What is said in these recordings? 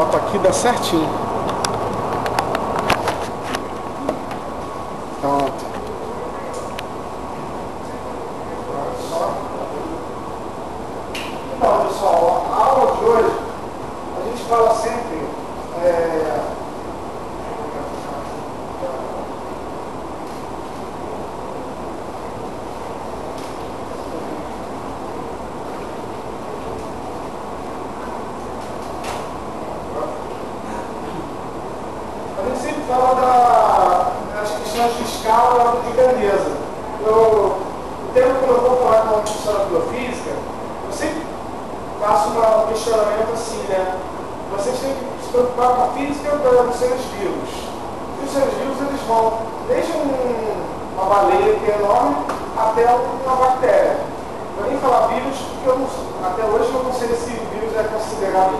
Boto aqui, dá certinho. Pronto. Então, pessoal, a aula de hoje, a gente fala sempre. É... A gente sempre fala da- das questões de escala e de grandeza. Eu, o tempo que eu vou falar com a professora de biofísica, eu sempre faço uma- um questionamento assim, né? Vocês têm que se preocupar com a física dos seres vivos. E os seres vivos, eles vão desde um- uma baleia que é enorme até uma bactéria. Eu nem falar vírus, porque eu não, até hoje eu não sei se vírus é considerado.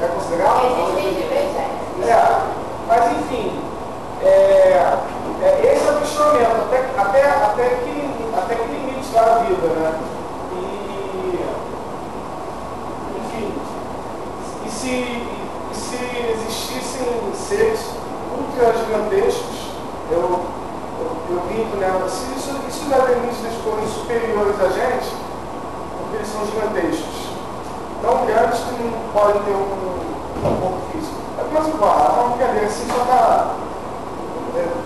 É considerado? Existem divergências. É, mas enfim, é, é, esse é o questionamento, até, até, até, que, até que limite vai a vida, né? E, enfim, e se, e se existissem seres ultra gigantescos, eu, eu, eu brinco, né? Se, isso, e se os alienígenas forem superiores a gente, porque eles são gigantescos, tão grandes podem ter um, um corpo físico. Mas igual, é uma brincadeira assim, só para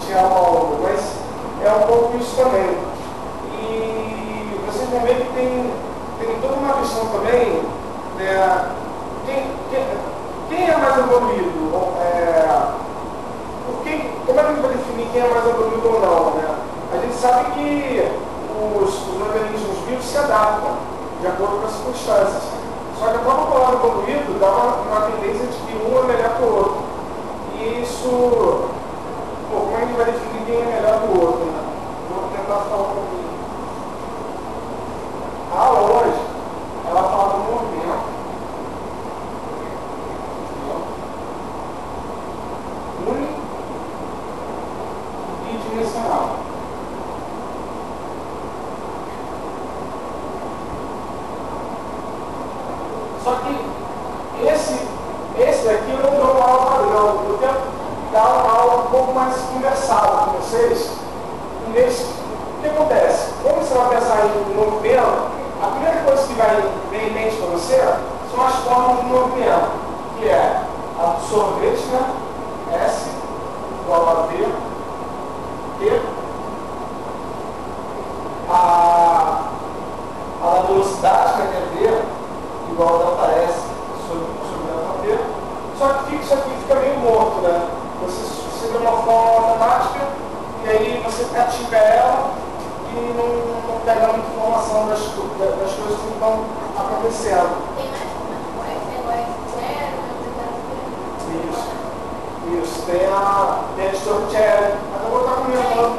tirar uma onda, mas é um pouco isso também. E vocês vão ver que tem, tem toda uma questão também, né, quem, quem, quem é mais evoluído? É, por que, como é que a gente vai definir quem é mais evoluído ou não? Né? A gente sabe que os, os organismos vivos se adaptam de acordo com as circunstâncias. Só que a própria palavra evoluído dá uma, uma tendência de que um é melhor que o outro. E isso, pô, como é que vai definir quem é melhor que o outro? Né? Vou tentar falar um pouquinho. A aula hoje, ela fala do movimento. Unidimensional. Só que esse, esse daqui eu não dou uma aula padrão, eu quero dar uma aula um pouco mais conversada com vocês. Em vez, o que acontece? Quando você vai pensar em movimento, a primeira coisa que vai vir em mente para você são as formas de movimento, que é a do sorvete, né? S igual a V, T, a, a da velocidade, né, que é V, igual a delta S sobre, sobre delta T. Só que fica- isso aqui fica meio morto, né? Você, forma automática e aí você cativa ela e não, não pega muita informação das, das coisas que estão acontecendo. Isso. Isso. Tem a, tem a storytelling. Mas eu vou estar comentando.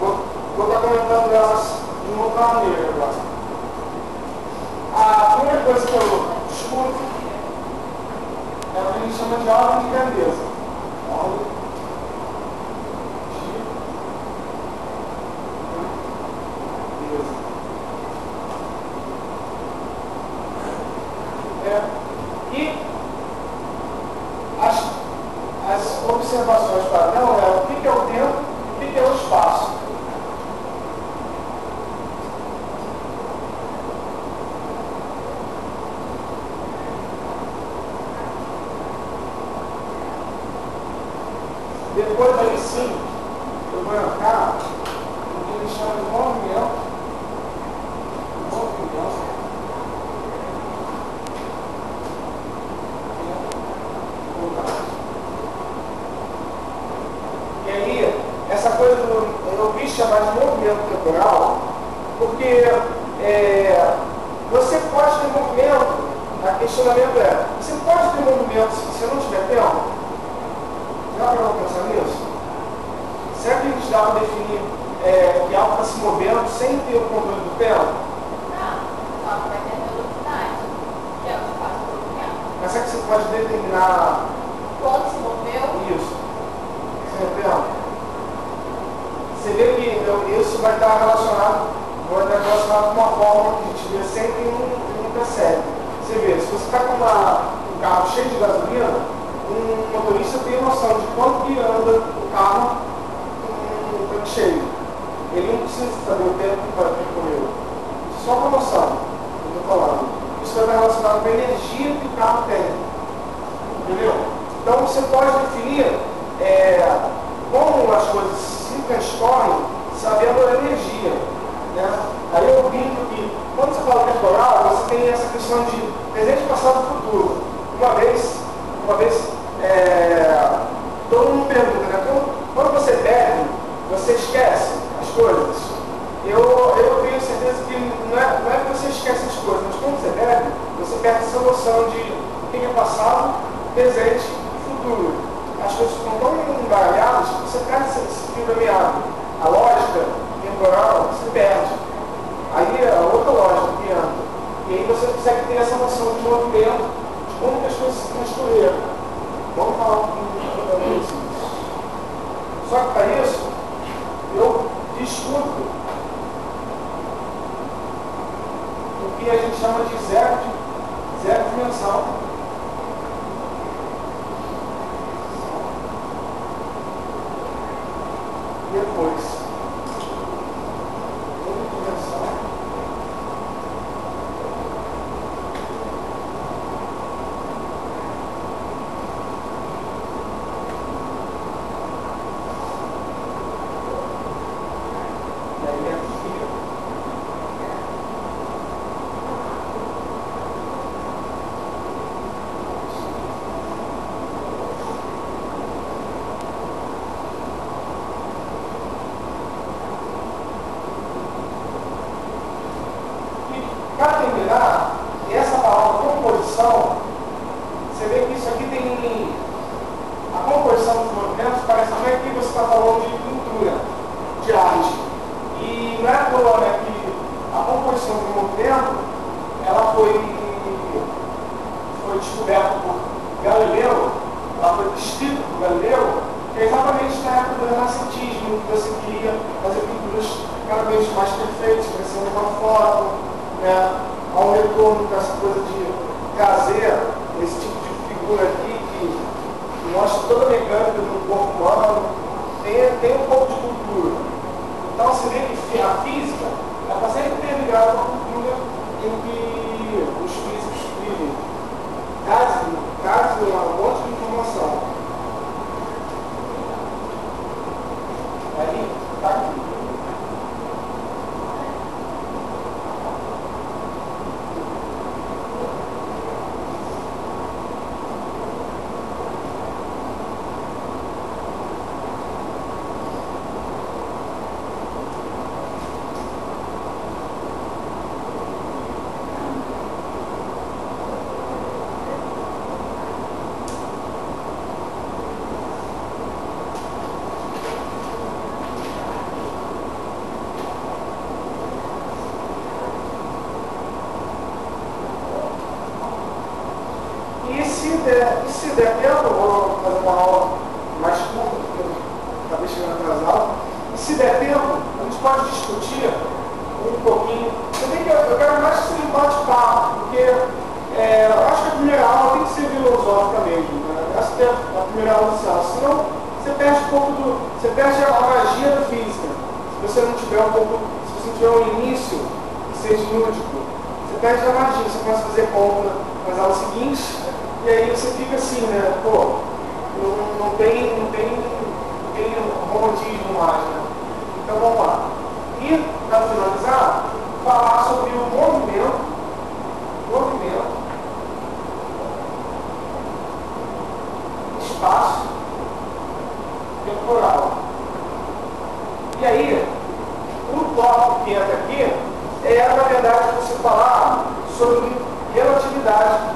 Vou, vou estar comentando elas de uma outra maneira agora. A primeira coisa que eu escuto é o que a gente chama de ordem de grandeza. Ordem de grandeza. É. E as, as observações padrão é o que que é o tempo e o que que é o espaço. Depois aí sim, eu vou entrar no que eles chamam de movimento. Movimento. E aí, essa coisa do. Eu quis chamar de movimento temporal, porque é, você pode ter movimento, a questionamento é, você pode ter movimento se você não tiver tempo? Já para pensar nisso? Será que a gente dá para definir algo está se movendo sem ter o controle do tempo? Não, só que vai ter velocidade, que é o espaço do tempo. Mas será que você pode determinar Quando se moveu, isso? Sem o tempo? Você vê que eu- isso vai estar relacionado, vai estar relacionado com uma forma que a gente vê sempre e não, e não percebe. Você vê, se você está com uma, um carro cheio de gasolina, um motorista tem noção de quanto que anda o carro com um tanque cheio. Ele não precisa saber o tempo que vai percorrer. Só com noção, eu estou falando. Isso vai estar relacionado com a energia que o carro tem. Entendeu? Então você pode definir é, como as coisas se transcorrem sabendo a energia. Né? Aí eu brinco que quando você fala temporal, você tem essa questão de presente, passado e futuro. Uma vez, uma vez, é, todo mundo pergunta, né? Quando você bebe, você esquece as coisas? Eu, eu tenho certeza que não é, não é que você esquece as coisas, mas quando você bebe, você perde essa noção de o que é passado, presente e futuro. As coisas ficam tão embaralhadas que você perde esse, esse fio da meada. A lógica temporal se perde. Aí é outra lógica que entra. E aí você consegue ter essa noção de movimento, de como que as coisas se transcorreram. Vamos falar um pouquinho sobre isso. Só que para isso, eu discuto o que a gente chama de zero, de zero dimensão. Depois. E aí, o tópico que entra aqui é, na verdade, você falar sobre relatividade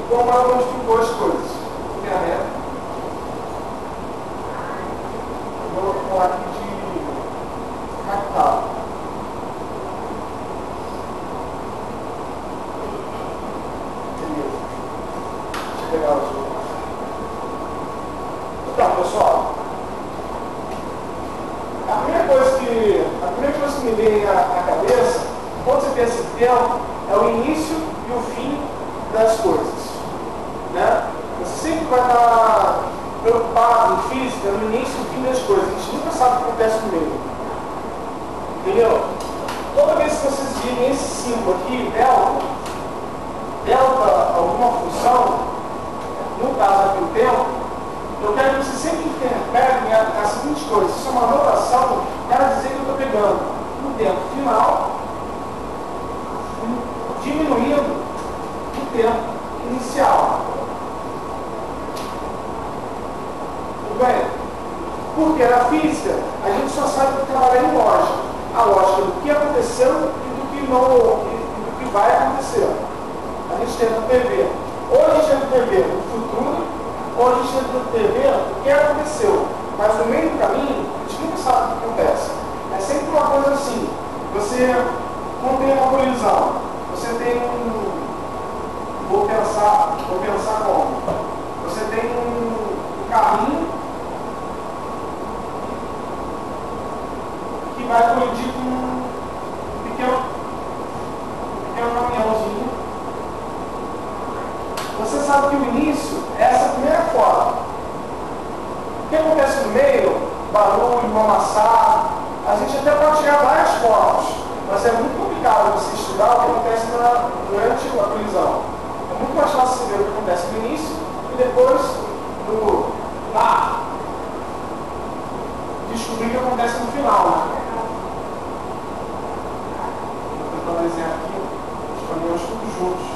e como ela modificou as coisas. Vou aqui. Me vem à, cabeça, quando você pensa em tempo, é o início e o fim das coisas. Né? Você sempre vai estar preocupado em física no início e fim das coisas. A gente nunca sabe o que acontece no meio. Entendeu? Toda vez que vocês virem esse símbolo aqui, delta, delta alguma função, no caso aqui o tempo, eu quero que você sempre interpretem a, a seguinte coisa, isso é uma notação, quero dizer que eu estou pegando tempo final, diminuindo o tempo inicial. Tudo bem? Porque na física, a gente só sabe trabalhar em lógica. A lógica do que aconteceu e do que não, e do que vai acontecer. A gente tenta prever. Ou a gente tenta prever o futuro, ou a gente tenta prever o que aconteceu. Mas no meio do caminho, a gente nunca sabe o que acontece. É sempre uma coisa assim. Você tem uma colisão. Você tem um. Vou pensar, vou pensar como? Você tem um carrinho que vai colidir com um pequeno, um pequeno caminhãozinho. Você sabe que o início é essa primeira foto. O que acontece no meio? Barulho, mamassar. A gente até pode tirar várias fotos, mas é muito complicado você estudar o que acontece na, durante a colisão. É muito mais fácil ver o que acontece no início e depois no lá descobrir o que acontece no final. Né? Vou tentar desenhar aqui os caminhões todos juntos.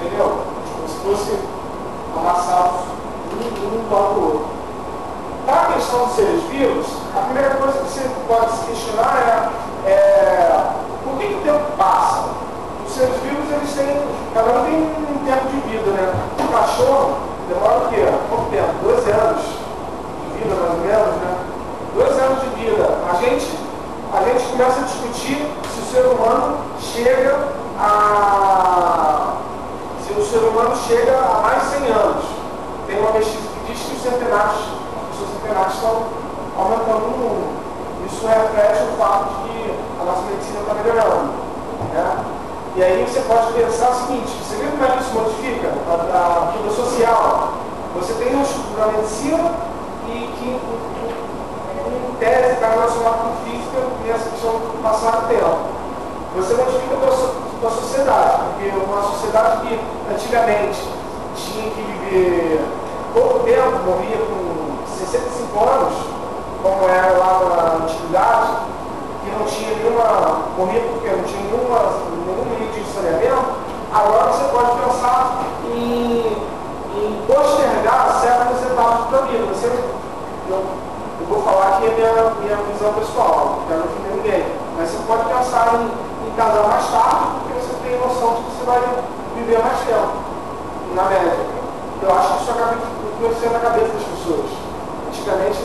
Entendeu? Como se fosse amassados um, um do lado do outro. Para a questão dos seres vivos, a primeira coisa que você pode se questionar é, é por que, que o tempo passa? Os seres vivos, eles têm, cada um tem um tempo de vida, né? O cachorro demora o quê? Quanto tempo? Dois anos de vida, mais ou menos, né? Dois anos de vida. A gente, a gente começa a discutir se o ser humano chega a... se o ser humano chega a mais de 100 anos. Tem uma pesquisa que diz que os centenários, os centenários estão aumentando no mundo. Isso reflete o fato de que a nossa medicina está melhorando. Né? E aí você pode pensar o seguinte, você viu como é que isso modifica a, a vida social? Você tem um estudo da medicina e que em tese está relacionado com e essa questão do passar do tempo. Você modifica a tua sociedade, porque uma sociedade que antigamente tinha que viver pouco tempo, morria com 65 anos, como era lá na antiguidade, que não tinha nenhuma, morria porque não tinha nenhuma, nenhum meio de saneamento, agora você pode pensar em, em postergar certas etapas da vida. Você, eu vou falar aqui a minha, minha visão pessoal, não quero ofender ninguém, mas você pode pensar em, em casar mais tarde, porque você tem noção de que você vai viver mais tempo, na média. Eu acho que isso acaba influenciando a cabeça das pessoas. Antigamente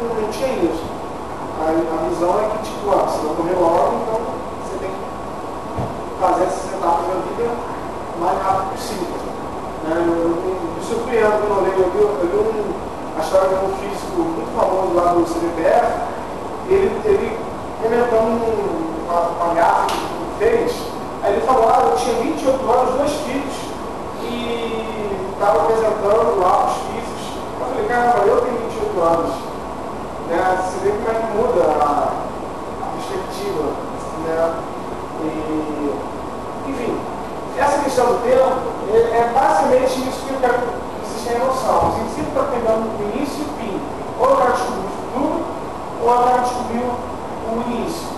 não, não tinha isso. A, a, visão é que, tipo, ah, se não morrer logo, então você tem que fazer essas etapas da vida o mais rápido possível. Né? Eu, eu, eu me surpreendo quando eu leio, eu, eu, eu um, a história de um físico muito famoso lá do CBPF, ele, ele comentando uma, uma gafa que fez, aí ele falou, ah, eu tinha 28 anos, dois filhos, e estava apresentando lá os físicos. Eu falei, caramba, eu tenho 28 anos. Né? Você vê como é que muda a, a perspectiva. Né? E, enfim, essa questão do tempo é, é basicamente isso que eu quero que vocês tenham noção. A gente sempre está pegando o início e o fim. Ou eu quero descobrir o futuro, quero descobrir o início.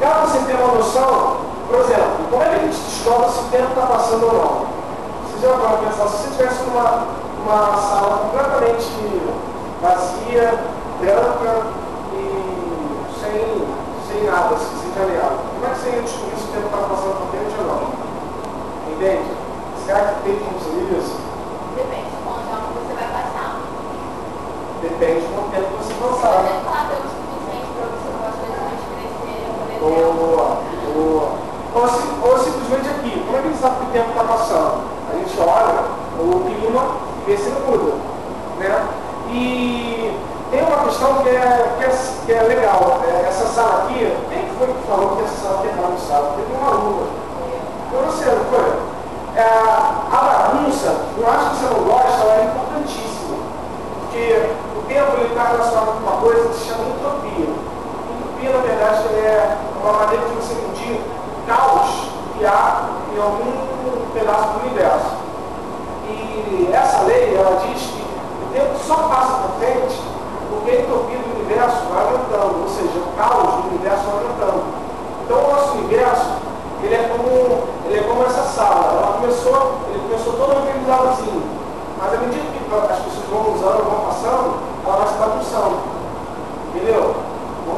Para você ter uma noção, por exemplo, como é que a gente descobre se o tempo está passando ou não? Vocês já vão pensar, se você estivesse numa uma sala completamente vazia, branca e sem, sem nada, assim, sem janeala, como é que você ia descobrir se o tempo está passando por frente ou não? Entende? Será que tem como saber isso? Depende de quanto tempo você vai passar. Depende de quanto tempo você passar. Você vai falar pelo suficiente para você não as crescerem, por exemplo. Boa, boa. Ou, sim, ou simplesmente aqui, como é que a gente sabe que o tempo está passando? A gente olha o clima e vê se não muda. Né? E tem uma questão que é, que é, que é legal. É, essa sala aqui tem foi que falou que essa sala quebrava o sábado? Teve uma aluna. Foi você, não foi? É, a bagunça, eu acho que você não gosta, ela é importantíssima. Porque tempo ele está relacionado com uma coisa que se chama entropia. Entropia, na verdade, é uma maneira de você medir caos que há em algum pedaço do universo. E essa lei, ela diz que o tempo só passa para frente porque a entropia do universo vai aumentando, ou seja, o caos do universo vai aumentando. Então o nosso universo, ele é como, ele é como essa sala. Ela começou, ele começou todo organizadozinho. Mas à medida que as pessoas vão usando, vão passando, vai se bagunçando. Entendeu?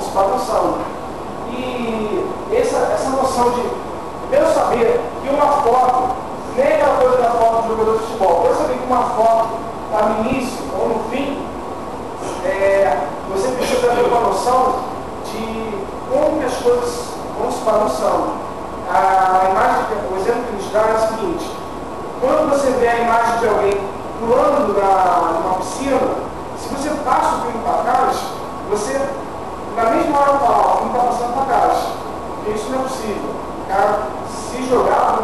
Se bagunçando. E essa, essa noção de eu saber que uma foto, nem aquela coisa da foto do jogador de futebol, eu saber que uma foto está no início ou no fim, é, você precisa ter uma noção de como as coisas vão se balançando. A imagem, o exemplo que nos dá é o seguinte, quando você vê a imagem de alguém pulando na, numa piscina, se você passa o filme para trás, você, na mesma hora fala, o filme está passando para trás. Porque isso não é possível. O cara se jogar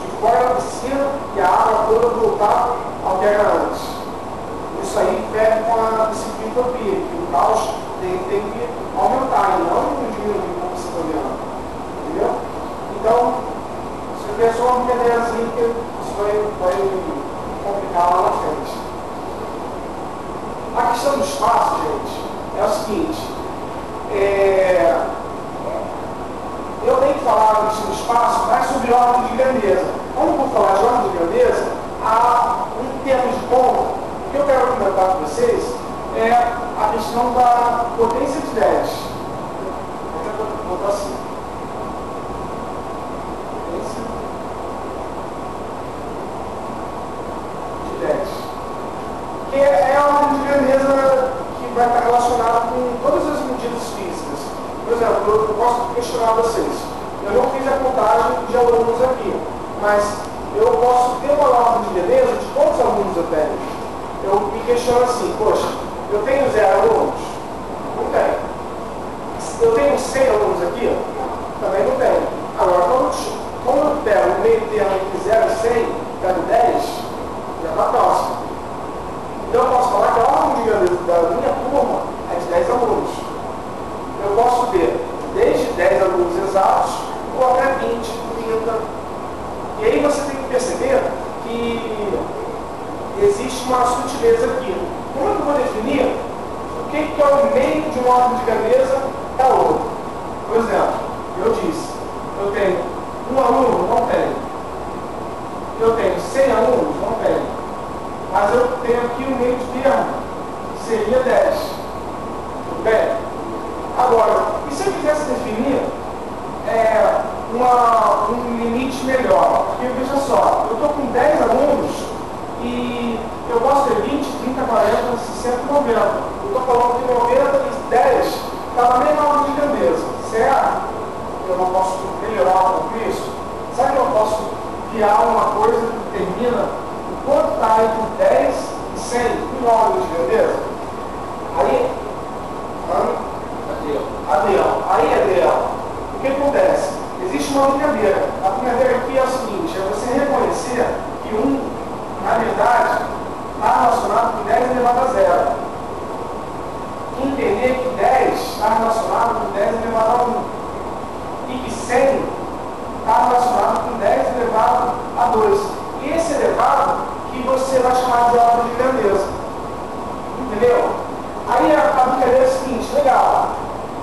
de fora da piscina e a água toda voltar ao que era antes. Isso aí perde com a disciplina que o caos tem, tem que aumentar e não diminuir como você está. Entendeu? Então, aqui é só uma brincadeirazinha que isso vai, vai complicar lá na frente. A questão do espaço, gente, é o seguinte. É, eu tenho que falar do espaço mais sobre ordem de grandeza. Quando eu vou falar de ordem de grandeza, há um termo de ponto o que eu quero comentar com vocês é a questão da potência de 10. Vou botar assim. Potência de 10. Que é a ordem de grandeza que vai estar relacionada com todas as medidas físicas. Por exemplo, eu posso questionar vocês. Eu não fiz a contagem de alunos aqui, mas eu posso ter uma ordem de grandeza de quantos alunos eu tenho eu me questiono assim, poxa, eu tenho zero alunos? Não tenho. Eu tenho 100 alunos aqui? Também não tenho. Agora, quando, eu pego o meio termo entre 0 e 100, pego 10, já está próximo. Então eu posso falar que a ordem de grandeza da minha turma é de 10 alunos. Eu posso ter desde 10 alunos exatos ou até 20, 30. E aí você tem que perceber que existe uma sutileza aqui. Como é que eu vou definir o que, que é o meio de uma ordem de grandeza da outra? Por exemplo, eu disse, eu tenho um aluno, não tenho. Eu tenho 100 alunos, não tenho. Mas eu tenho aqui um meio de termo, seria 10. Tudo bem? Agora, e se eu quisesse definir é, uma, um limite melhor? Porque veja só, eu estou com 10 alunos e eu posso ter 20, 30, 40, 60, 90. Eu estou falando que 90 e 10 está na mesma ordem de grandeza. Será que eu não posso melhorar pouco isso? Será que eu posso criar uma coisa que termina o quanto está entre 10 e 100 em ordem de grandeza? Aí, Adrião, aí Adrião, o que acontece? Uma brincadeira. A brincadeira aqui é o seguinte, é você reconhecer que um na verdade, está relacionado com 10 elevado a zero. Entender que 10 está relacionado com 10 elevado a 1. E que 100 está relacionado com 10 elevado a 2. E esse elevado que você vai chamar de ordem de grandeza. Entendeu? Aí a, a brincadeira é a seguinte, legal.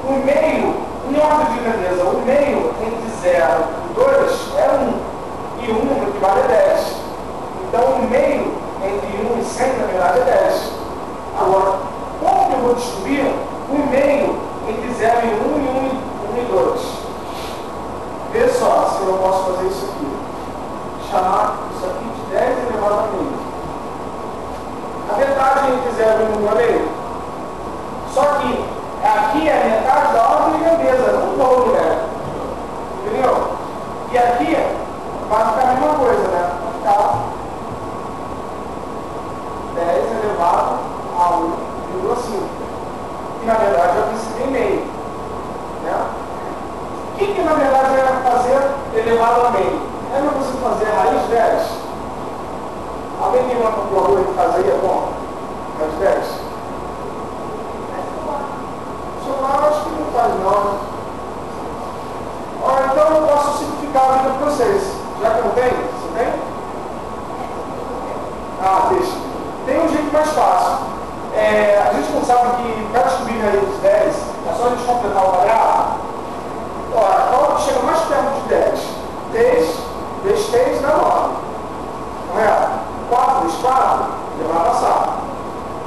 O meio, em ordem de grandeza, o meio entre 0 e 2 é 1. E 1 equivale a 10. Então, o meio entre 1 e 100, na verdade, é 10. Agora, como que eu vou descobrir o meio entre 0 e 1 e 1 e 2? Vê só se eu posso fazer isso aqui. Chamar isso aqui de 10 elevado a meio. A metade entre 0 e 1 é meio. Só que aqui é a metade da ordem de grandeza, não do valor numérico. E aqui vai ficar a mesma coisa, né? Vai ficar 10 elevado a 1,5. Que na verdade é o princípio em meio. Né? O que, que na verdade é fazer elevado a meio? Eu não consigo fazer raiz 10. Alguém tem uma calculadora que faz aí? É bom? Raiz 10? Somar acho que não faz não. Ora, então eu posso se a vida para vocês. Já que não tem? Você tem? Ah, deixa. Tem um jeito mais fácil. É, a gente não sabe que para descobrir a dos 10, é só a gente completar o quadrado. Ora, qual que chega mais perto de 10? 3 vezes 3 dá 9. Correto? 4 vezes 4 já vai passar.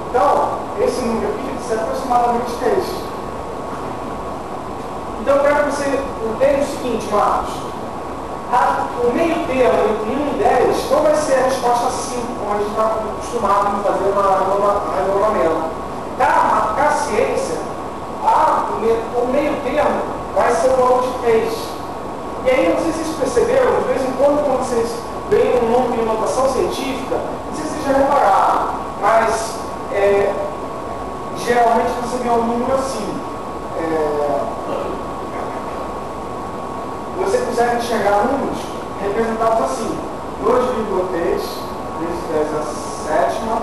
Então, esse número aqui tem que ser aproximadamente 3. Então, eu quero que você entenda o seguinte, Marcos. O meio termo entre 1 e 10 não vai ser a resposta 5, como a gente está acostumado a fazer no enrolamento. Da, da ciência, a, o meio termo vai ser o valor de 3. E aí, não sei se vocês perceberam, de vez em quando, quando vocês veem um número de notação científica, não sei se vocês já repararam, mas é, geralmente você vê um número assim. É, você consegue enxergar números representados assim. 2,3 vezes 10 a sétima.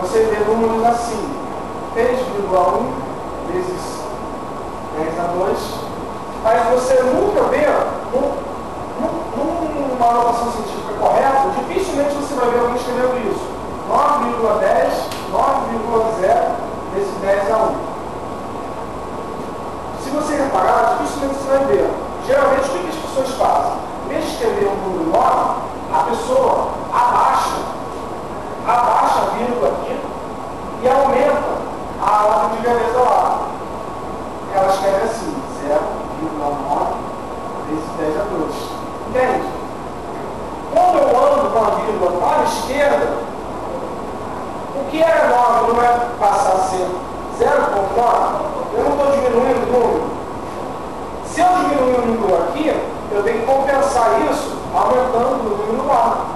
Você vê números assim. 3,1 vezes 10 a 2. Mas você nunca vê, numa anotação científica correta, dificilmente você vai ver alguém escrevendo isso. 9,10, 9,0 vezes 10 a 1. Se você reparar, dificilmente você vai ver. Geralmente, o que as pessoas fazem? Número 9, a pessoa abaixa, abaixa a vírgula aqui e aumenta a ordem de grandeza lá. Ela escreve assim, 0,9 vezes 10 a 2. Entende? Quando eu ando com a vírgula para a esquerda, o que era 9 não vai passar a ser 0,9? Eu não estou diminuindo o número. Se eu diminuir o número aqui, eu tenho que compensar isso aumentando o número lá.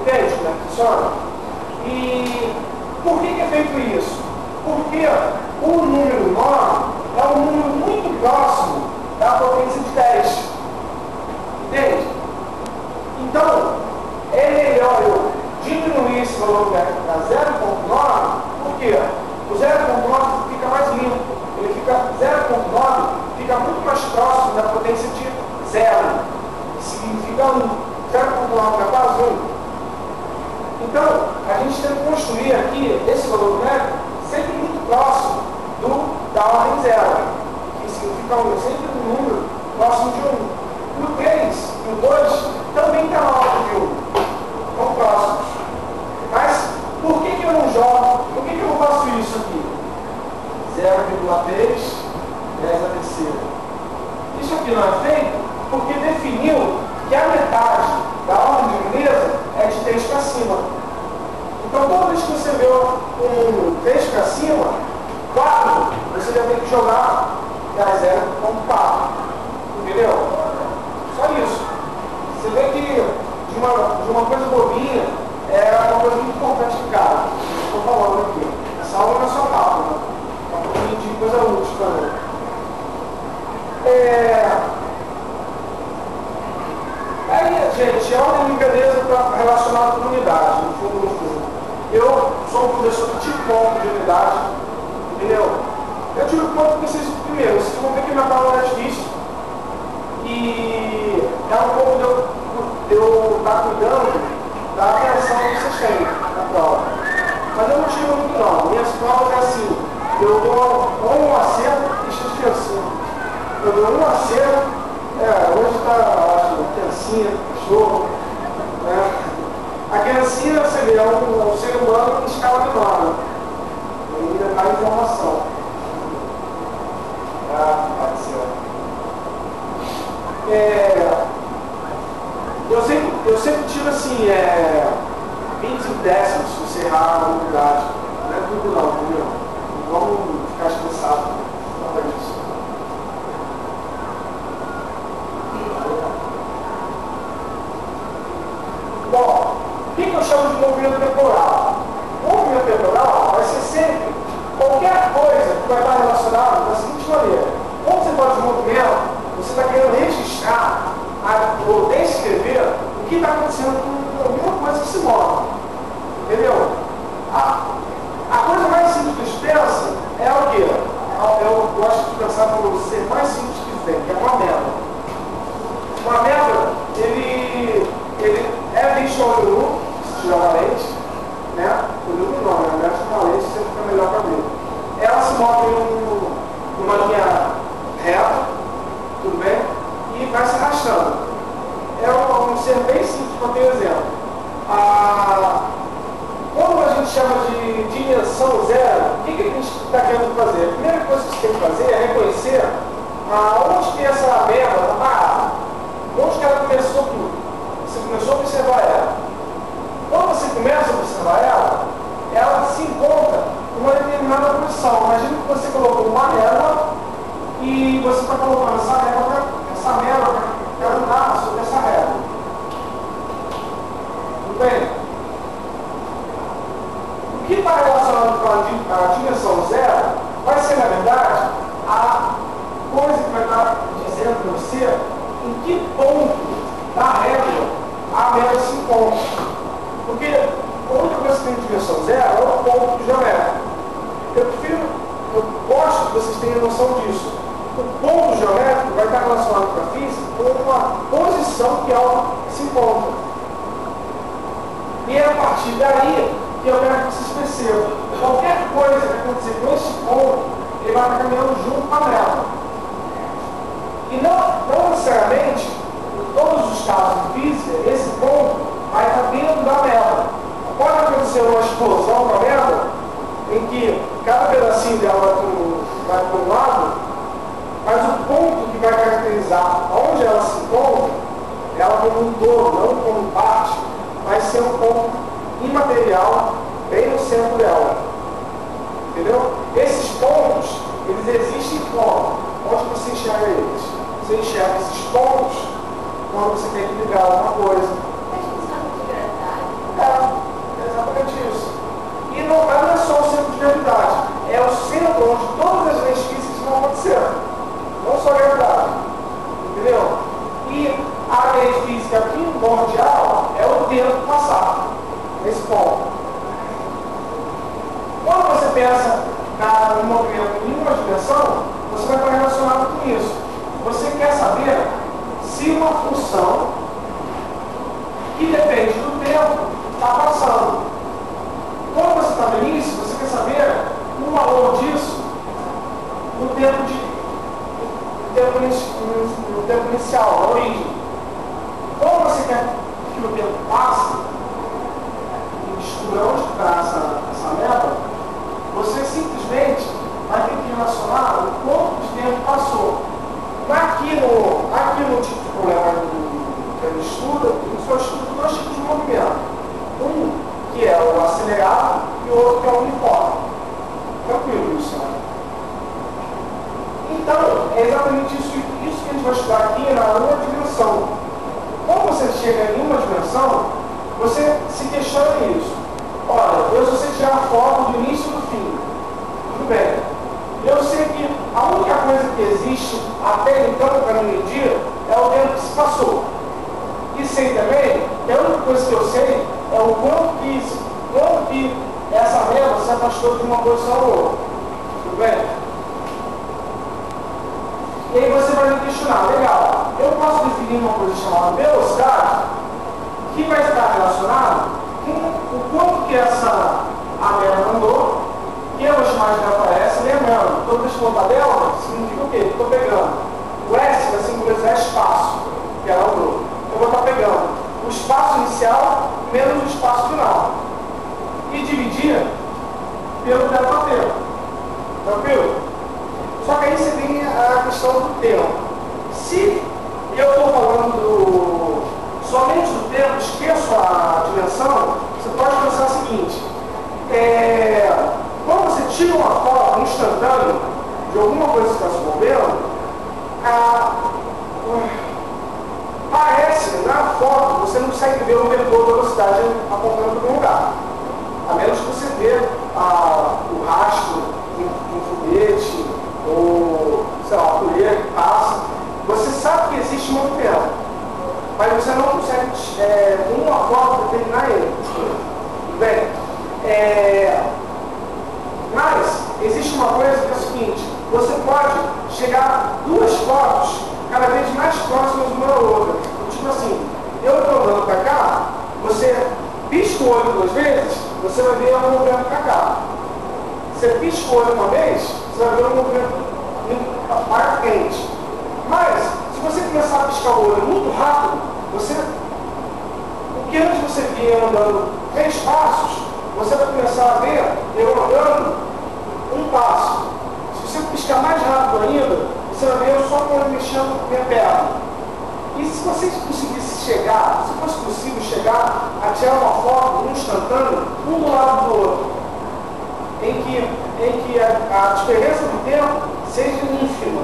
Entende como é que funciona? E por que, que é feito isso? Porque o número 9 é um número muito próximo da potência de 10. Entende? Então, é melhor eu diminuir esse valor para 0,9, por quê? O 0,9 fica mais limpo. Ele fica 0,9 fica muito mais próximo da potência de zero, que significa 1. 0,9 é quase 1. Então, a gente tem que construir aqui esse valor numérico sempre muito próximo do, da ordem zero, que significa 1, sempre um número próximo de 1. O 3 e o 2 também está na ordem de 1, estão próximos. Mas, por que, que eu não jogo? Por que, que eu não faço isso aqui? 0,3 10 a terceira. Isso aqui não é feito porque definiu que a metade da ordem de grandeza é de 3 para cima. Então, toda vez que você vê um 3 para cima, 4, você já tem que jogar da 0.4. Entendeu? Só isso. Você vê que de uma, de uma coisa bobinha é uma coisa muito importante de cara. Estou falando aqui. Essa aula não é só cálculo, né? É um pouquinho de coisa útil também. É... Aí, gente, é uma brincadeira relacionada com unidade, no fundo, no fundo. Eu sou um professor que tive ponto de unidade, entendeu? Eu tive ponto porque vocês, primeiro, vocês vão ver que minha prova é difícil. E é um pouco de eu, de estar cuidando da atenção que vocês têm na prova. Mas eu não tiro muito não. Minhas provas é assim, eu dou um acerto e x assim eu dou um aceno, é, hoje está, acho, criancinha, cachorro, né? A criancinha, você vê, é um, um ser humano em escala menor, né? ainda está em formação. Ah, pode ser. É, eu, sempre, eu sempre tive assim, é, 25 décimos se você errar a unidade. Não é tudo não, entendeu? Vamos ficar estressados por causa disso. Bom, chamo de movimento temporal? O movimento temporal vai ser sempre qualquer coisa que vai estar relacionada da seguinte maneira. Quando você fala de movimento, você está querendo registrar ou descrever o que está acontecendo com alguma coisa que se move. Entendeu? A, a coisa mais simples que pensa é o quê? Eu gosto de pensar no ser mais simples que tem, que é uma meta. Uma meta, ele, ele é visto ao tiver uma lente, né? O nu não, né? A com uma lente sempre fica melhor para ver. Ela se move num, numa linha reta, tudo bem? E vai se arrastando. É um, um ser bem simples para ter exemplo. Ah, quando a gente chama de dimensão zero, o que, que a gente está querendo fazer? A primeira coisa que você tem que fazer é reconhecer aonde que essa merda está parada. Onde que ela começou tudo. Você começou a observar ela. Começa a observar ela, ela se encontra em uma determinada posição. Imagina que você colocou uma régua e você está colocando essa régua, essa régua para andar sobre essa régua. Tudo bem? O que está relacionado com a dimensão zero vai ser, na verdade, a coisa que vai estar dizendo para você em que ponto da régua a régua se encontra. Porque a única coisa que tem dimensão zero é o ponto geométrico. Eu prefiro, eu gosto que vocês tenham noção disso. O ponto geométrico vai estar relacionado com a física com uma posição que ela se encontra. E é a partir daí que eu quero que vocês percebam. Qualquer coisa que acontecer com esse ponto, ele vai estar caminhando junto com a meta. E não, não necessariamente, em todos os casos de física, esse ponto vai estar dentro da meta. Pode acontecer uma explosão com a meta, em que cada pedacinho dela vai para um lado, mas o ponto que vai caracterizar onde ela se encontra, ela como um todo, não como parte, vai ser um ponto imaterial bem no centro dela. Entendeu? Esses pontos, eles existem como? Onde você enxerga eles? Você enxerga esses pontos quando você tem que ligar alguma coisa. É, exatamente isso. E não, não é só o centro de gravidade, é o centro onde todas as físicas vão acontecer. Não só a gravidade. Entendeu? E a lei física primordial é o tempo passado. Nesse ponto. Quando você pensa na, no movimento em uma dimensão, você vai estar relacionado com isso. Você quer saber se uma função que depende do tempo está passando. Quando você está no início, você quer saber o valor disso no tempo, de, no tempo, no tempo inicial, na origem. Quando você quer que o tempo passe, e descubra onde está essa, essa meta, você simplesmente vai ter que relacionar o quanto de tempo passou. Aqui no, aqui no tipo de problema que a gente estuda, a gente só estuda dois tipos de movimento. Um que é o acelerado e o outro que é o uniforme. Tranquilo isso, né? Então, é exatamente isso, isso que a gente vai estudar aqui na uma dimensão. Quando você chega em uma dimensão, você se questiona isso. Olha, eu se você tirar a foto do início e do fim, tudo bem. Eu sei que a única coisa que existe até então para me medir é o tempo que se passou. E sei também que a única coisa que eu sei é o quanto que, quanto que essa mesma se afastou de uma posição ou outra. Tudo bem? E aí você vai me questionar, legal, eu posso definir uma coisa chamada velocidade, que vai estar relacionado com o quanto que essa ameba andou, que a imagem aparece, lembrando, toda vez que eu dela, significa o quê? Estou pegando. O S vai simbolizar espaço, que ela andou. Eu vou estar pegando o espaço inicial menos o espaço final. E dividir pelo delta T. Tranquilo? Só que aí você tem a questão do tempo. Se eu estou falando do, somente do tempo, esqueço a dimensão, você pode pensar o seguinte. É, quando você tira uma foto instantânea de alguma coisa que se movendo, a, parece, na foto, você não consegue ver o vetor da velocidade apontando para um lugar. A menos que você vê a, o rastro de um foguete, ou, sei lá, a colher que passa. Você sabe que existe movimento. mas você não consegue, é, uma foto, determinar ele. Bem, é, mas existe uma coisa que você pode chegar duas fotos cada vez mais próximas uma da outra. Tipo assim, eu estou andando para cá, você pisca o olho duas vezes, você vai ver um movimento para cá. Você pisca o olho uma vez, você vai ver um movimento para frente. Mas, se você começar a piscar o olho muito rápido, você, o que antes você via andando três passos, você vai começar a ver eu andando um passo. Piscar mais rápido ainda, você vai ver eu só quando mexendo minha perna. E se você conseguisse chegar, se fosse possível chegar a tirar uma foto, um instantâneo, um do lado do outro, em que, em que a, a diferença do tempo seja ínfima.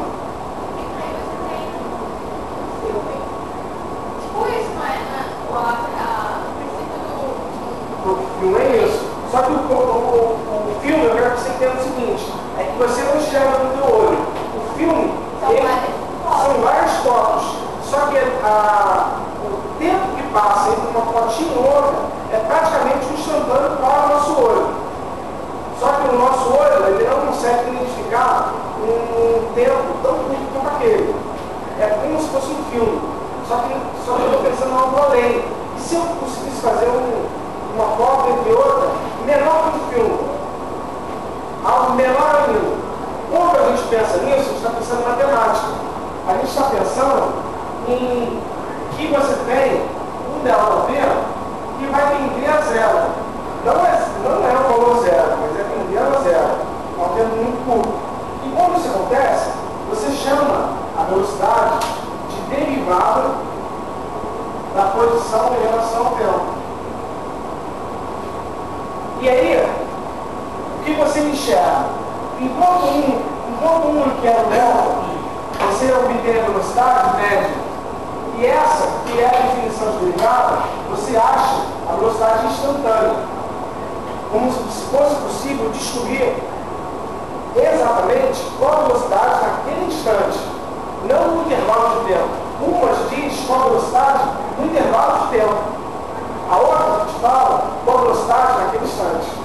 Não é isso. Só que o, o, o, o filme, eu quero que você entenda o seguinte, é que você não enxerga no teu olho. O filme, são, ele, são vários fotos. Só que a, o tempo que passa entre uma fotinha e outra é praticamente um instantâneo para o nosso olho. Só que o nosso olho, ele não consegue identificar um tempo tão curto como aquele. É como se fosse um filme. Só que, só que eu estou pensando algo além. E se eu conseguisse fazer um, uma foto entre outra, menor que o filme. Algo menor ainda. Quando a gente pensa nisso, a gente está pensando em matemática. A gente está pensando em que você tem um delta V que vai tender a zero. Não é, não é o valor zero, mas é tendendo a zero. É um tempo muito curto. E quando isso acontece, você chama a velocidade de derivada da posição em relação ao tempo. E aí, que você enxerga? Enquanto um, enquanto um quer o delta, você obtém a velocidade média, e essa, que é a definição de derivada, você acha a velocidade instantânea. Como se fosse possível descobrir exatamente qual a velocidade naquele instante, não no intervalo de tempo. Umas diz qual a velocidade no intervalo de tempo. A outra te fala qual velocidade naquele instante.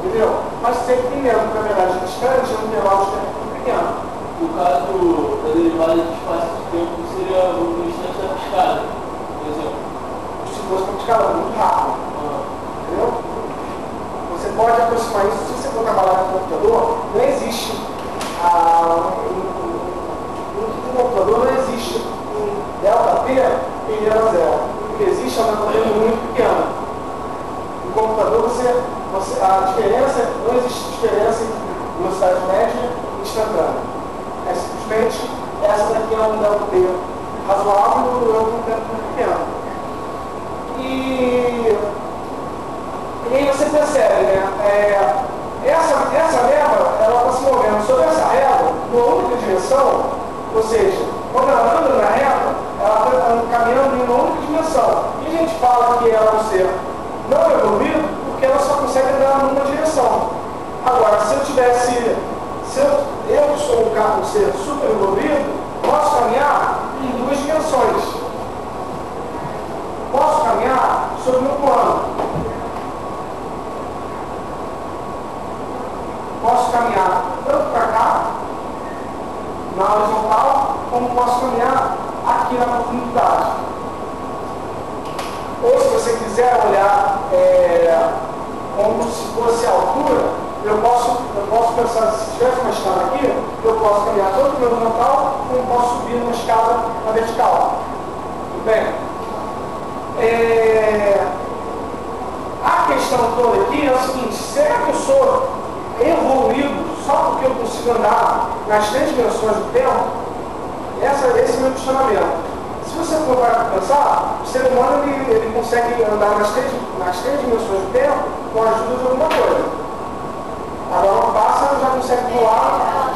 Entendeu? Mas sempre tem mesmo, na verdade, distante é um intervalo de tempo pequeno. No caso da derivada de espaço de tempo, seria o instante da piscada, por exemplo. Se fosse uma piscada muito rápido. Ah. Entendeu? Você pode aproximar isso, se você for trabalhar no computador, não existe. Ah, no computador não existe um delta P e zero que existe é uma tamanho muito pequeno. No computador, você, você, a diferença, não existe diferença entre velocidade média e instantânea. É simplesmente essa daqui é um delta razoável e o outro um muito pequeno. E, e aí você percebe, né? É, essa, essa régua, ela está se movendo sobre essa régua, numa única direção, ou seja, quando ela anda na régua, ela está caminhando em uma única dimensão. E a gente fala que ela é um ser não evoluído porque ela só consegue andar numa direção. Agora, se eu tivesse, se eu, sou um carro ser super evoluído, posso caminhar em duas dimensões. Posso caminhar sobre um plano. Posso caminhar tanto para cá, na horizontal, como posso caminhar aqui na profundidade. Ou se você quiser olhar é, como se fosse a altura, eu posso, eu posso pensar, se tivesse uma escada aqui, eu posso caminhar tanto no horizontal, como posso subir uma escada na vertical. Tudo bem? É, a questão toda aqui é o seguinte, será que eu sou evoluído só porque eu consigo andar nas três dimensões do tempo? Essa, esse é o meu questionamento. Se você for para pensar, o ser humano ele, ele consegue andar nas três, nas três dimensões do tempo com a ajuda de alguma coisa. Agora o pássaro já consegue voar.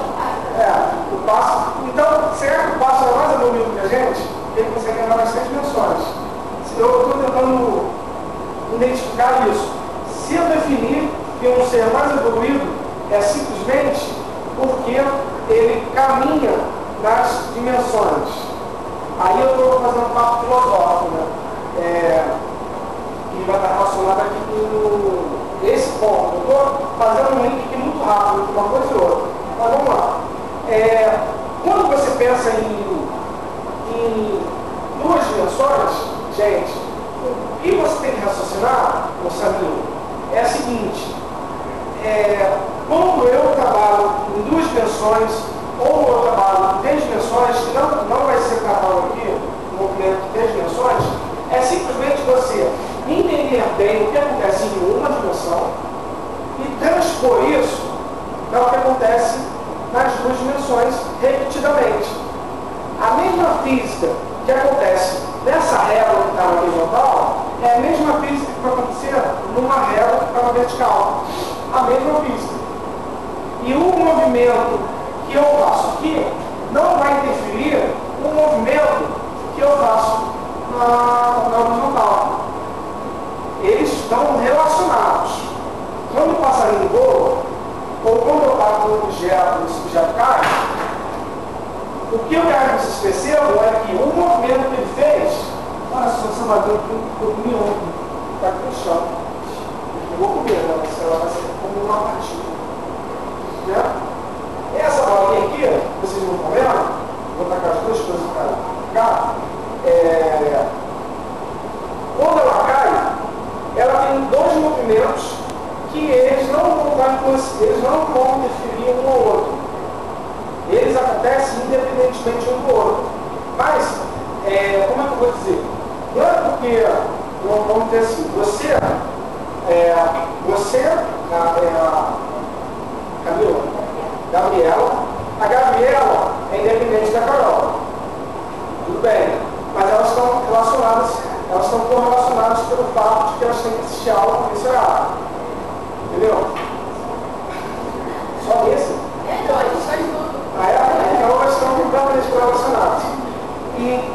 É, o pássaro. Então, será que o pássaro é mais evoluído que a gente? Ele consegue andar nas três dimensões. Eu estou tentando identificar isso. Se eu definir que um ser mais evoluído é simplesmente porque ele caminha nas dimensões. Aí eu estou fazendo um papo filosófico, né? É, que vai estar relacionado aqui com esse ponto. Eu estou fazendo um link aqui muito rápido uma coisa e outra. Mas vamos lá. É, quando você pensa em, em duas dimensões, gente, o que você tem que raciocinar, Moçambique, é a seguinte. É, quando eu trabalho em duas dimensões, ou eu trabalho três dimensões, não, não vai ser tratado aqui, o movimento de dimensões, é simplesmente você entender bem o que acontece em uma dimensão e transpor isso para o que acontece nas duas dimensões repetidamente. A mesma física que acontece nessa régua que está na horizontal é a mesma física que vai acontecer numa régua que está na vertical. A mesma física. E o movimento que eu faço aqui não vai interferir no movimento que eu faço na, na horizontal. Eles estão relacionados. Quando o passarinho voa, ou quando eu bato no objeto e esse objeto cai, o que eu quero que vocês percebam é que o movimento que ele fez, olha só, bateu aqui, eu comi ontem, está aqui no chão. Eu vou comer, né? Ela vai ser como uma partida. Né? Essa bolinha aqui, estão vendo? Vou tacar as duas coisas para cá. É... Quando ela cai, ela tem dois movimentos que eles não vão, eles não vão interferir um ao outro. Eles acontecem independentemente um do outro. Mas, é, como é que eu vou dizer? Não é porque, vamos dizer assim, você, é, você, a, é, Camila, Gabriela, a Gabriela é independente da Carol. Tudo bem. Mas elas estão relacionadas, elas estão correlacionadas pelo fato de que elas têm que assistir a aula isso errado. Entendeu? Só esse? É dois, faz tudo. Ah, é? Então elas estão completamente correlacionadas. E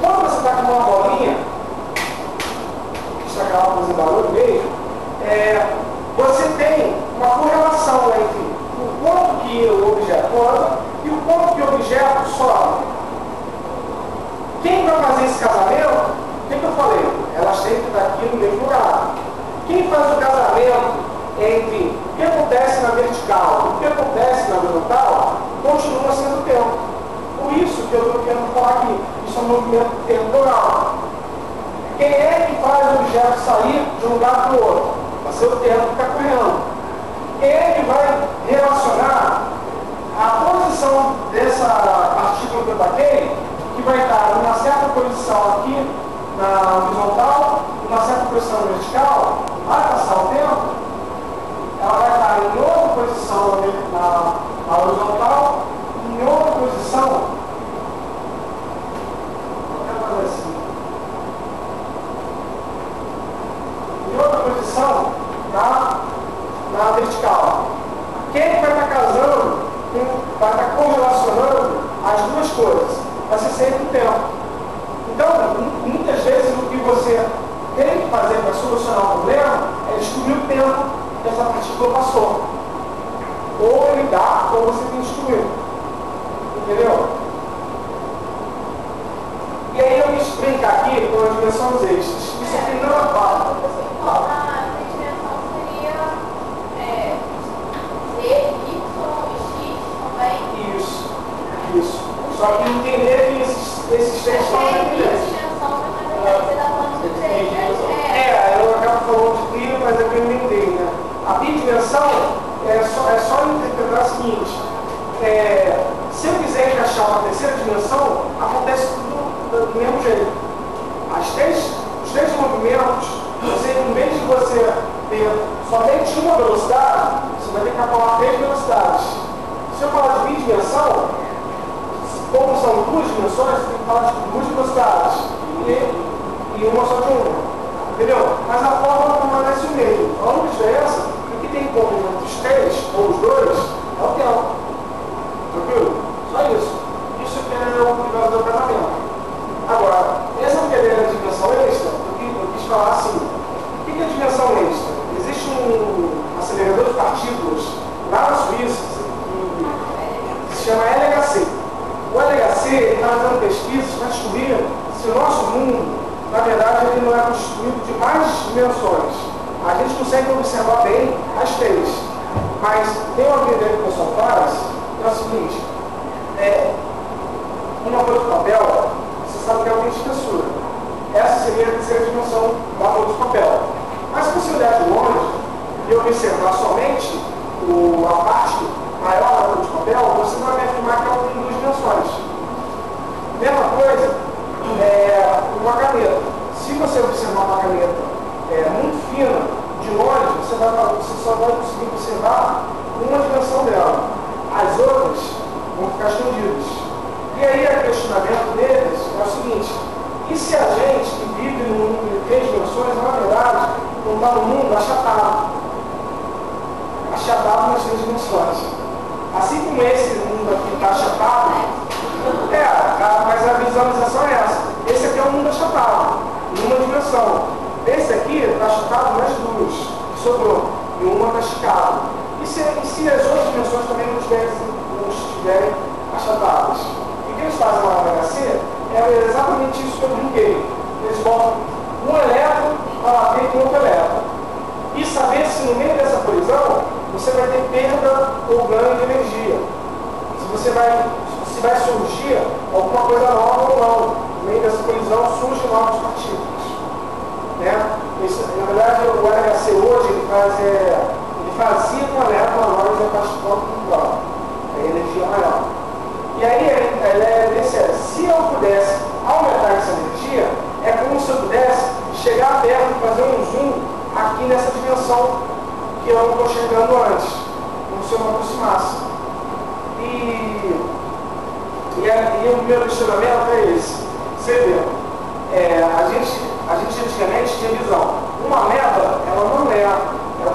quando você está com uma bolinha, deixa aquela coisa barulho mesmo, é, você tem uma correlação entre que o objeto anda e o quanto que o objeto sobe. Quem vai fazer esse casamento, o que, que eu falei? Elas têm que estar aqui no mesmo lugar. Quem faz o casamento entre o que acontece na vertical e o que acontece na horizontal, continua sendo tempo. Por isso que eu estou querendo falar aqui. Isso é um movimento temporal. Quem é que faz o objeto sair de um lugar para o outro? Vai ser o tempo que está correndo. Que vai relacionar a posição dessa partícula que eu taquei, que vai estar numa certa posição aqui na horizontal, numa certa posição vertical, vai passar o tempo, ela vai estar em outra posição na, na horizontal, em outra posição, assim, em outra posição na, na vertical. Quem vai estar casando, com- vai estar correlacionando as duas coisas, vai ser sempre o tempo. Então, mu- muitas vezes o que você tem que fazer para solucionar o problema é descobrir o tempo que essa partícula passou. Ou ele dá, ou você tem que descobrir. Entendeu? E aí eu quis brincar aqui com as dimensões extras. Isso aqui não é fácil. A dimensão seria é, Z, Y e X também. Isso, isso. Só que entender que esses, esses três são né? É. É, eu acabo falando de tri, mas é que eu né? A bidimensão é só, é só interpretar o seguinte, é, se eu quiser encaixar uma terceira dimensão, acontece tudo do, do mesmo jeito. As três, os três movimentos, você, em vez de você ter somente uma velocidade, você vai ter que calcular três velocidades. Se eu falar de bidimensão, como são duas dimensões, tem que falar de duas velocidades. E, e uma só de uma. Entendeu? Mas a forma permanece o mesmo. A única diferença é que tem como entre os três ou os dois é o tempo. Tranquilo? Só isso. Isso é o negócio do tratamento. Agora, essa brincadeira de dimensão extra, eu eu quis falar assim. O que é dimensão extra? Existe um acelerador de partículas lá na Suíça que se chama LHC. LHC está fazendo pesquisas para descobrir que o nosso mundo, na verdade, ele não é constituído de mais dimensões. A gente consegue observar bem as três. Mas tem uma brincadeira que o pessoal faz, que é o seguinte, é, uma folha de papel, você sabe que ela tem espessura. Essa seria a terceira dimensão da folha de papel. Mas se você olhar de longe e observar somente o, a parte maior da folha de papel, você vai afirmar que ela tem duas dimensões. Mesma coisa, é, uma caneta. Se você observar uma caneta é, muito fina, de longe, você, vai, você só vai conseguir observar uma dimensão dela. As outras vão ficar escondidas. E aí o questionamento deles é o seguinte, e se a gente que vive no mundo de três dimensões, na verdade, não está no mundo achatado? Achatado nas três dimensões. Assim como esse mundo aqui está achatado, visualização é essa. Esse aqui é um mundo achatado, numa dimensão. Esse aqui está achatado nas duas, que sobrou, e uma está esticada. E se, e se as outras dimensões também não estiverem, achatadas? O que eles fazem lá no HC é exatamente isso que eu brinquei. Eles botam um elétron para bater com outro elétron. E saber se no meio dessa colisão você vai ter perda ou ganho de energia. Se você vai se vai surgir alguma coisa nova ou não. No meio dessa colisão surgem novas partículas. Né? Na verdade, o LHC hoje ele, faz, é, ele fazia com elétron agora ele está participando igual. É energia maior. E aí ele, ele, se eu pudesse aumentar essa energia, é como se eu pudesse chegar perto e fazer um zoom aqui nessa dimensão que eu não estou chegando antes, como se eu me aproximasse. E e, e o meu questionamento é esse. Você vê, é, a, gente, a gente antigamente tinha visão. Uma meba, ela não é,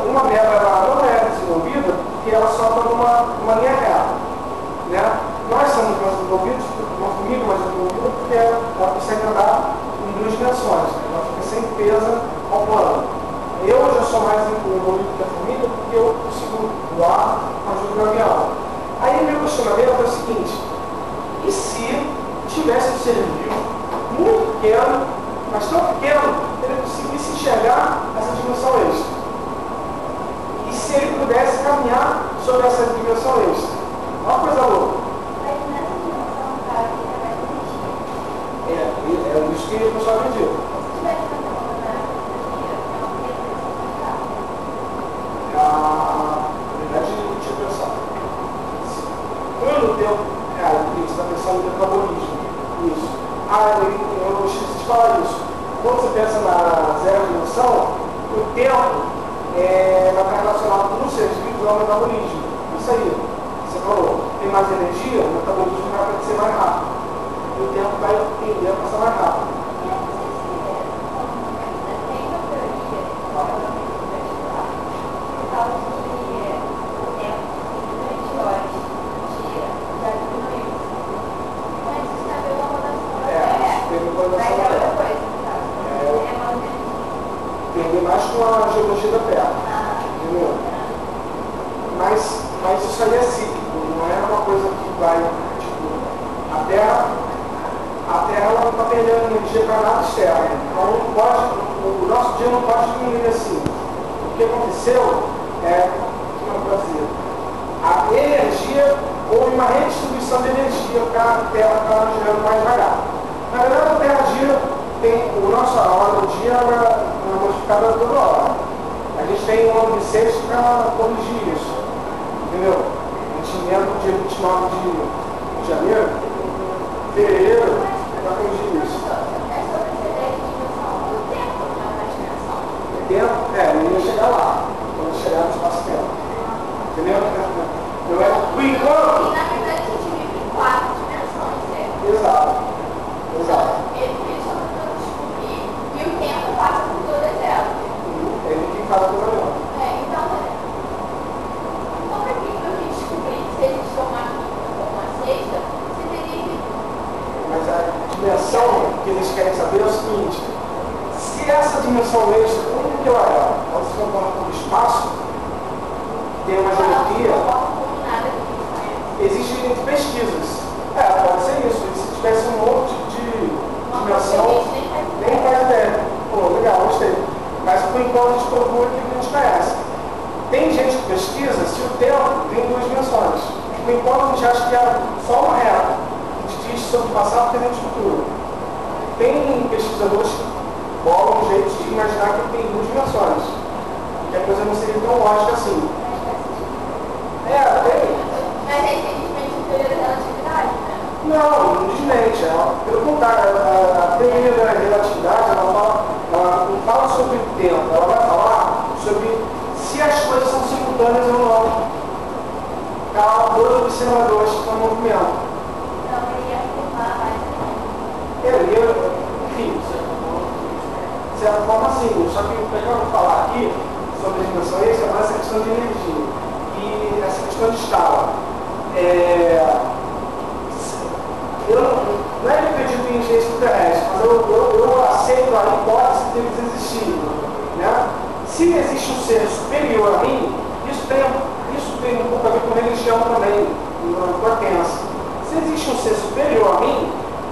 uma meba ela não é desenvolvida porque ela só numa, numa linha reta. Né? Nós somos mais desenvolvidos, uma formiga mais desenvolvida porque ela, consegue andar em duas dimensões. Né? Ela fica sem peso ao plano. Eu já sou mais desenvolvido que a formiga porque eu consigo voar com a ajuda do avião. Aí o meu questionamento é o seguinte, e se tivesse um ser vivo muito pequeno, mas tão pequeno, ele conseguisse enxergar essa dimensão extra? E se ele pudesse caminhar sobre essa dimensão extra? Olha uma coisa louca. É, é isso que o pessoal acredita. Ah, na verdade, eu tinha pensado. Quando o tempo cara, isso, está pensando no metabolismo. Isso. Falar isso. Quando você pensa na zero dimensão, o tempo é, vai estar relacionado com o ser vivos ao metabolismo. Isso aí. Você falou, tem mais energia, o metabolismo vai acontecer mais rápido. E o tempo vai tender a passar mais rápido. mais com a geologia da Terra. Entendeu? Mas, mas isso aí é cíclico, não é uma coisa que vai, tipo, a Terra, a Terra ela não está perdendo energia para nada externo. Então não pode, o nosso dia não pode diminuir assim. O que aconteceu é, como eu posso a energia, houve uma redistribuição de energia para a Terra estar girando mais devagar. Na verdade a Terra gira, tem, o nosso hora do dia ela, modificada toda hora. A gente tem um ano de sexto para corrigir isso. Entendeu? A gente entra no dia 29 de janeiro, fevereiro, para corrigir isso. Tempo? É, eu ia chegar lá. Quando chegar no espaço-tempo. Entendeu? Eu, é, por enquanto. Na verdade, a gente vive em quatro dimensões, certo? Exato. Exato. cada coisa melhor. É, então, então para que gente descobrir se quinta ou uma sexta, você teria que. Mas a dimensão que eles querem saber é o seguinte, se essa dimensão extra, piorar. ela se contar por espaço, tem uma geografia. Existem pesquisas. É, pode ser isso. Se tivesse um monte de dimensão, nem faz ideia. Pô, legal, gostei. Mas por enquanto a gente procura aquilo que a gente conhece. Tem gente que pesquisa se o tempo tem duas dimensões. Por enquanto a gente acha que é só uma reta. A gente diz sobre o passado, presente e futuro. Tem pesquisadores que bolam um jeito imaginar que tem duas dimensões. Que a coisa não seria tão lógica assim. É, tem. Mas aí tem simplesmente a teoria da relatividade, né? Não, não desmente. Ela, pelo contrário, a, a teoria da relatividade ela, fala, ela não fala sobre o tempo, ela vai falar sobre se as coisas são simultâneas ou não. Há dois observadores que estão em movimento. Então ele ia afirmar mais. Ele, enfim, de certa forma sim. Só que o que eu vou falar aqui sobre a dimensão é mais essa questão de energia e essa questão de escala. É, eu não, é que acredito em engenharia extraterrestre, mas eu, eu, eu aceito a hipótese de eles existirem. Né? Se existe um ser superior a mim, isso tem, isso tem um pouco a ver com religião também, com a crença. Se existe um ser superior a mim,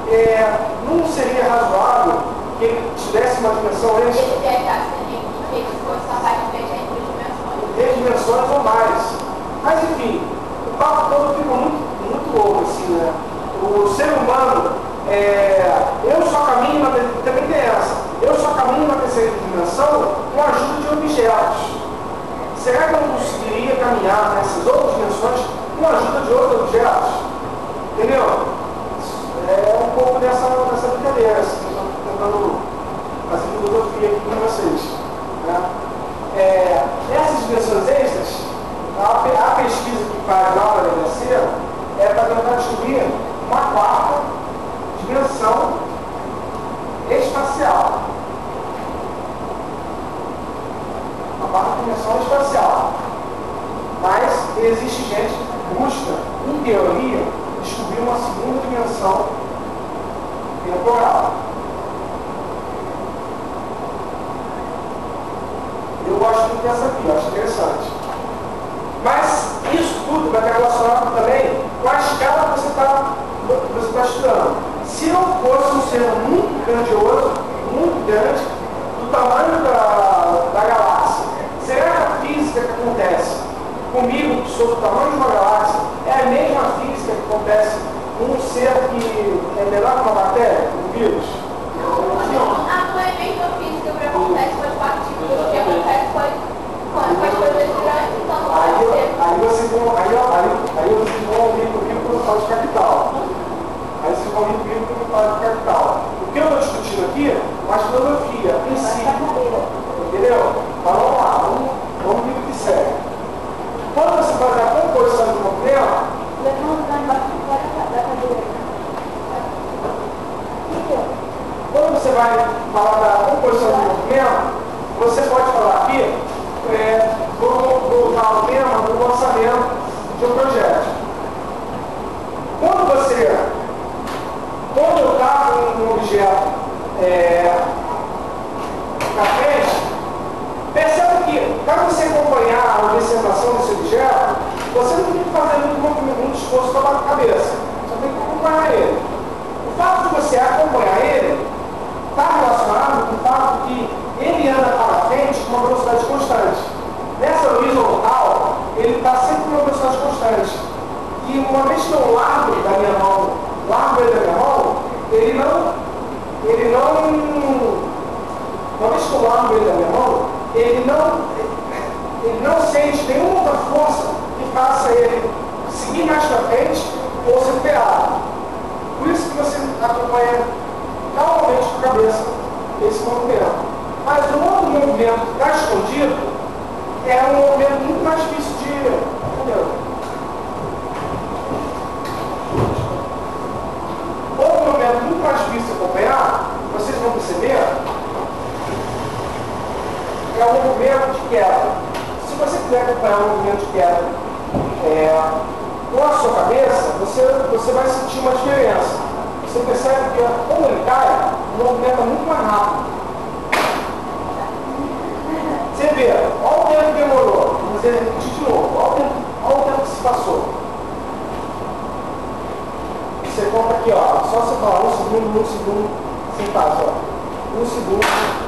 é, não seria razoável que ele tivesse uma dimensão extra, ele fosse três dimensões. ou mais. Mas enfim, o papo todo fica muito, muito louco, assim, né? O ser humano, é, eu só caminho na também tem essa, eu só caminho na terceira dimensão com a ajuda de objetos. Será que eu não conseguiria caminhar nessas outras dimensões com a ajuda de outros objetos? Entendeu? É um pouco dessa, dessa brincadeira, eu estou tentando fazer filosofia aqui com vocês. Né? É, essas dimensões extras, a, a pesquisa que faz lá para a é para tentar descobrir uma quarta dimensão espacial. Uma quarta dimensão espacial. Mas existe gente que busca, em teoria, descobrir uma segunda dimensão temporal. Eu gosto muito dessa aqui, eu acho interessante. Mas isso tudo vai estar relacionado também com a escala que você está você está estudando. Se eu fosse um ser muito grandioso, muito grande, do tamanho da, da galáxia, será que a física que acontece comigo, que sou do tamanho de uma galáxia, é a mesma física que acontece com um ser que é menor que uma bactéria, um vírus? Não. Ah, não é a mesma física que acontece com as partículas, o que acontece com as, com as com as coisas grandes, então não Aí, pode ser. aí, vocês vão, aí, aí, aí vocês vão ouvir comigo quando eu falo de capital. Aí vocês vão ouvir comigo quando eu falo de capital. O que eu estou discutindo aqui é uma filosofia, princípio. Entendeu? Mas vamos lá, vamos, vamos ver o que segue. Quando você faz a composição do movimento, quando você vai falar da composição do movimento, você pode falar aqui é, do, do, do tema do lançamento de um projeto. Quando você, quando eu trago um objeto é, frente, percebe que para você acompanhar a observação desse objeto, você não tem que fazer muito, muito esforço para a cabeça. Você tem que acompanhar ele. O fato de você acompanhar ele está relacionado com o fato que ele anda para frente com uma velocidade constante. Nessa horizontal, ele está sempre com uma velocidade constante. E uma vez que eu largo da minha mão, largo ele da minha mão, ele não, ele não, uma vez que eu largo ele da minha mão, ele não, ele não sente nenhuma outra força que faça ele seguir mais para frente ou ser ferrado. Por isso que você acompanha calmamente com a cabeça esse movimento. Mas o outro movimento que está escondido é um movimento muito mais difícil de. Entendeu? Outro movimento muito mais difícil de acompanhar, vocês vão perceber, é o movimento de queda. Se você quiser acompanhar o movimento de queda é, com a sua cabeça, você, você vai sentir uma diferença. Você percebe que como ele cai, o movimento é muito mais rápido. Você vê, olha o tempo que demorou. Dizer, repetir de novo. Olha o tempo, olha o tempo que se passou. Você conta aqui, ó. Só você falar um segundo, um segundo, sem pausa, ó. Um segundo,